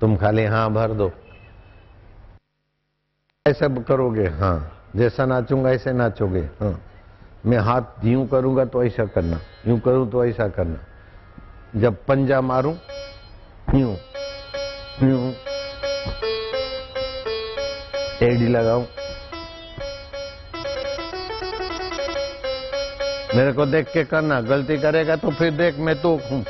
तुम खाली हाँ भर दो। ऐसा करोगे हाँ। जैसा नाचूँगा, ऐसे नाचोगे हाँ। मैं हाथ यूँ करूँगा तो ऐसा करना, यूँ करूँ तो ऐसा करना। जब पंजा मारूं, यूँ यूँ। एडी लगाऊँ। मेरे को देख के करना, गलती करेगा तो फिर देख मैं तो हूँ।